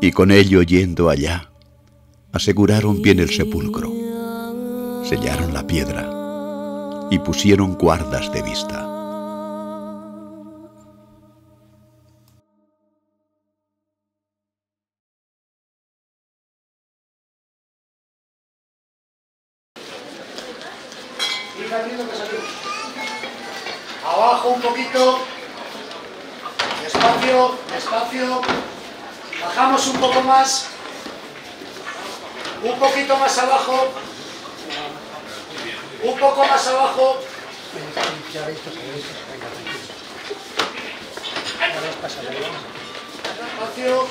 Y con ello yendo allá, aseguraron bien el sepulcro, sellaron la piedra y pusieron guardas de vista. Abajo un poquito. Despacio, despacio. Bajamos un poco más. Un poquito más abajo. Un poco más abajo. Despacio.